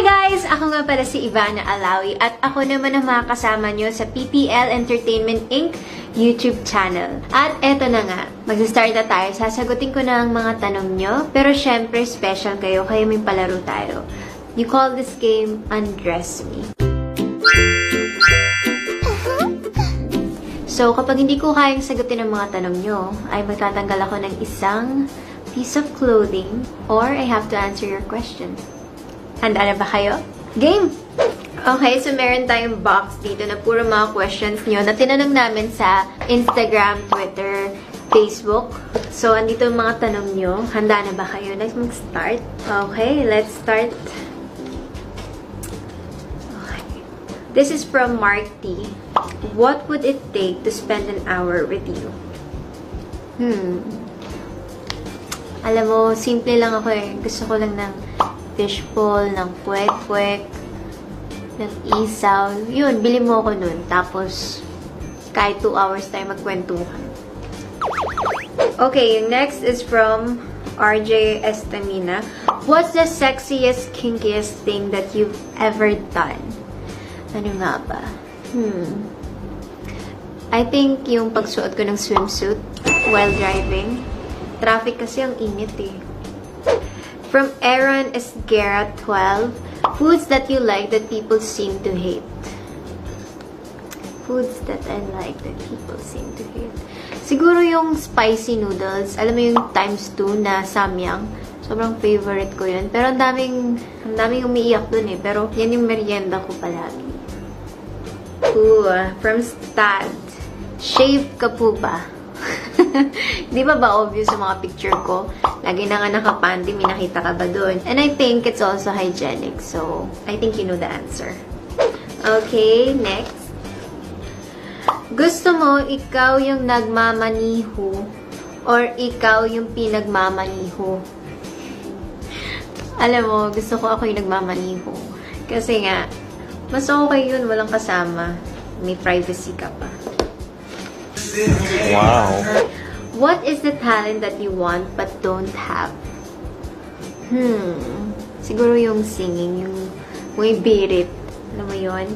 Hi guys! Ako nga pala si Ivana Alawi at ako naman ang makakasama nyo sa PPL Entertainment Inc. YouTube channel. At eto na nga, mag-start na tayo. Sasagutin ko na ang mga tanong nyo. Pero syempre, special kayo, kaya may palaro tayo. You call this game Undress Me. So, kapag hindi ko kayang sagutin ang mga tanong nyo, ay magtatanggal ako ng isang piece of clothing or I have to answer your questions. Handa na ba kayo? Game! Okay, so meron tayong box dito na puro mga questions nyo na tinanong namin sa Instagram, Twitter, Facebook. So, andito yung mga tanong nyo. Handa na ba kayo? Let's mag-start. Okay, let's start. Okay. This is from Mark T. What would it take to spend an hour with you? Hmm. Alam mo, simple lang ako eh. Gusto ko lang ng fishbowl, ng kwek-kwek, ng isaw. Yun, bili mo ako nun. Tapos, kahit 2 hours tayo magkwentuhan. Okay, next is from RJ Estamina. What's the sexiest, kinkiest thing that you've ever done? Ano nga ba? Hmm. I think yung pagsuot ko ng swimsuit while driving. Traffic kasi ang init eh. From Aaron Esguera 12, foods that you like that people seem to hate. Foods that I like that people seem to hate. Siguro yung spicy noodles. Alam mo yung times 2 na samyang. Sobrang favorite ko yun. Pero ang daming, ang daming umiiyak dun eh. Pero yan yung merienda ko palagi. Ooh, from Stad. Shave ka po ba? Di ba ba obvious sa mga picture ko? Lagi na nga nakapanty, may nakita ka ba dun? And I think it's also hygienic. So, I think you know the answer. Okay, next. Gusto mo ikaw yung nagmamaniho or ikaw yung pinagmamaniho? Alam mo, gusto ko ako yung nagmamaniho. Kasi nga, mas okay yun, walang kasama. May privacy ka pa. Wow. What is the talent that you want but don't have? Hmm. Siguro yung singing, yung may birit. Alam mo yun?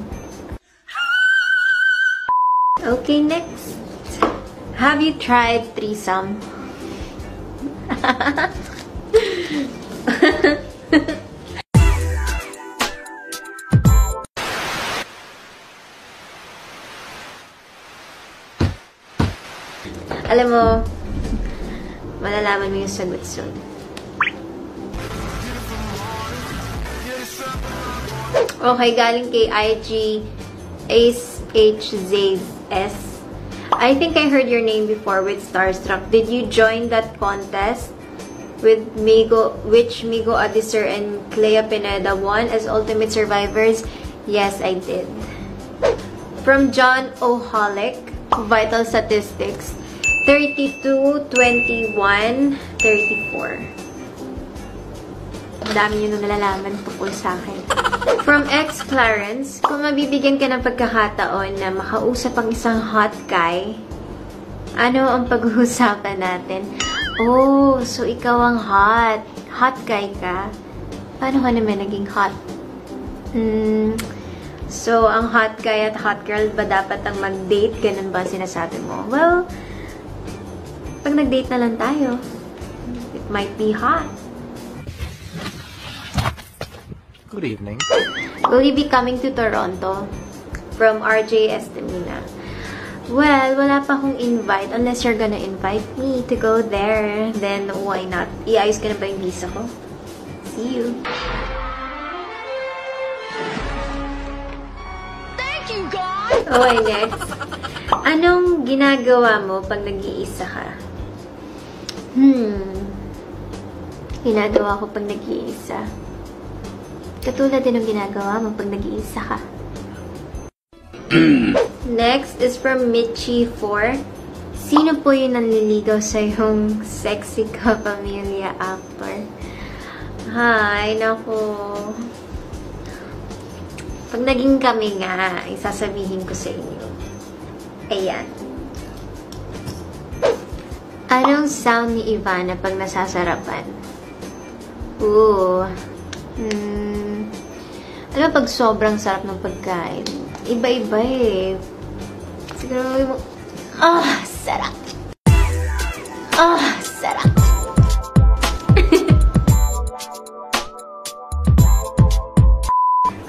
Okay, next. Have you tried threesome? Alam mo, malalaman mo yung sagot soon. Okay, galing kay IG Ace. I think I heard your name before with Starstruck. Did you join that contest with Migo, which Migo Adiser and Clea Pineda won as Ultimate Survivors? Yes, I did. From John O'Holick, Vital Statistics. 32, 21, 34. Ang dami nyo nung nalalaman sa akin. From X Clarence, kung mabibigyan ka ng pagkakataon na makausap ang isang hot guy, ano ang pag-uusapan natin? Oh, so ikaw ang hot. Hot guy ka. Paano ka naman naging hot? Hmm, so, ang hot guy at hot girl ba dapat ang mag-date? Ganun ba sinasabi mo? Well, pag nag-date na lang tayo, it might be hot. Good evening. Will you be coming to Toronto? From RJ Estamina. Well, wala pa akong invite unless you're gonna invite me to go there. Then, why not? Iayos ka na ba yung visa ko? See you. You, God! Okay, next. Anong ginagawa mo pag nag-iisa ka? Hmm. Ginagawa ko pag nag-iisa. Katulad din ng ginagawa mo pag nag-iisa ka. Next is from Michi4. Sino po yung nanliligaw sa yung sexy kapamilya actor? Hi, nako. Pag naging kami nga, isasabihin ko sa inyo. Ayan. Anong sound ni Ivana pag nasasarapan? Ooh. Hmm. Alam pag sobrang sarap ng pagkain, iba-iba eh. Siguro. Ah, sarap! Ah, sarap!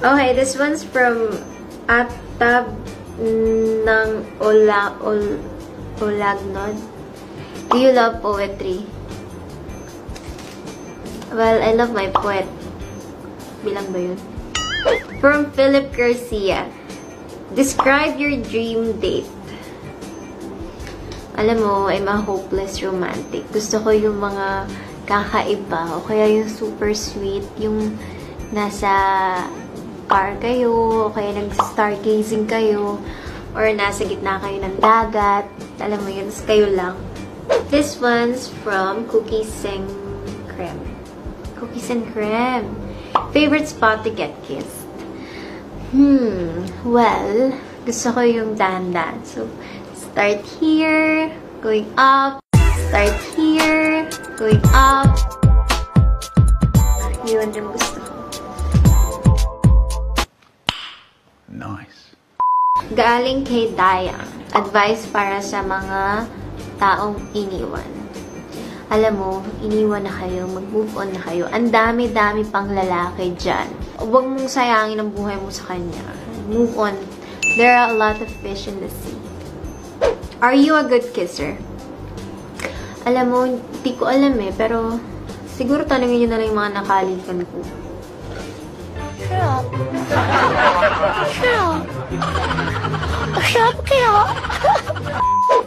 Okay, this one's from Atab ng Ola, Ol, Olagnod. Do you love poetry? Well, I love my poet. Bilang ba yun? From Philip Garcia. Describe your dream date. Alam mo, I'm a hopeless romantic. Gusto ko yung mga kakaiba o kaya yung super sweet, yung nasa car kayo, o kaya nag-stargazing kayo, or nasa gitna kayo ng dagat. Alam mo yun, kayo lang. This one's from Cookies and Creme. Cookies and Creme. Favorite spot to get kissed? Hmm, well, gusto ko yung dandan. So, start here, going up, start here, going up. Yun yung gusto Nice. Galing kay Dayang. Advice para sa mga taong iniwan. Alam mo, iniwan na kayo, mag-move on na kayo. Ang dami-dami pang lalaki dyan. Huwag mong sayangin ang buhay mo sa kanya. Move on. There are a lot of fish in the sea. Are you a good kisser? Alam mo, hindi ko alam eh, pero siguro tanongin nyo na lang yung mga nakalikan ko.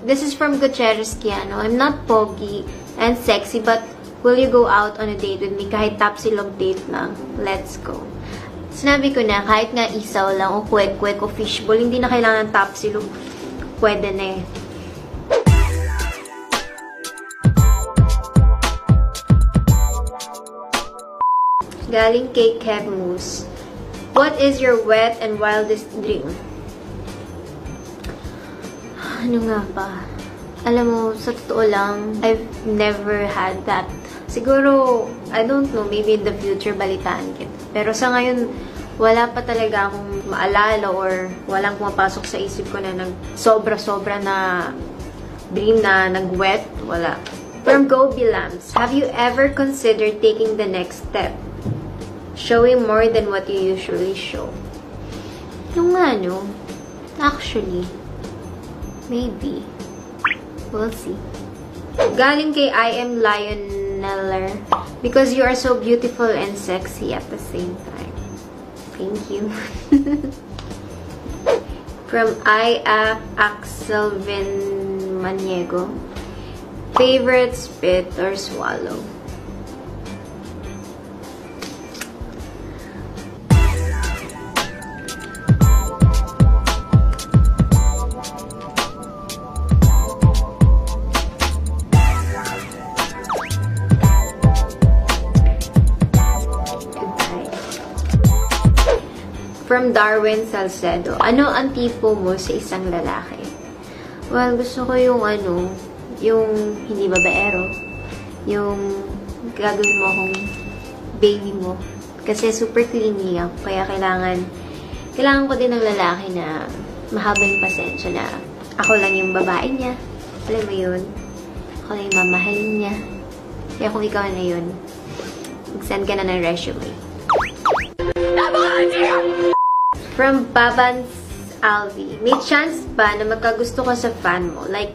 This is from Gutierrez Kiano. I'm not pogi and sexy, but will you go out on a date with me kahit tapsilog date lang? Let's go. Sinabi ko na, kahit nga isaw lang o kwek-kwek o fishball, hindi na kailangan ng tapsilog. Pwede na eh. Galing kay Kev Moose. What is your wet and wildest dream? Ano nga ba? Alam mo, sa totoo lang, I've never had that. Siguro, I don't know, maybe in the future balitaan kita. Pero sa ngayon, wala pa talaga akong maalala or walang pumapasok sa isip ko na nag sobra-sobra na dream na nag-wet. Wala. From Gobi Lambs, have you ever considered taking the next step? Showing more than what you usually show. Yung nga, no? Actually, maybe. We'll see. Galing kay I am Lioneller because you are so beautiful and sexy at the same time. Thank you. From I A Axel Vin Maniego. Favorite spit or swallow? From Darwin Salcedo, ano ang tipo mo sa isang lalaki? Well, gusto ko yung ano, yung hindi babaero. Yung gagawin mo akong baby mo. Kasi super clingy ako. Kaya kailangan, kailangan ko din ng lalaki na mahaba yung pasensya na ako lang yung babae niya. Alam mo yun? Ako lang yung mamahalin niya. Kaya kung ikaw na yun, mag-send ka na ng resume. From Babans Alvi, may chance ba na magkagusto ka sa fan mo, like?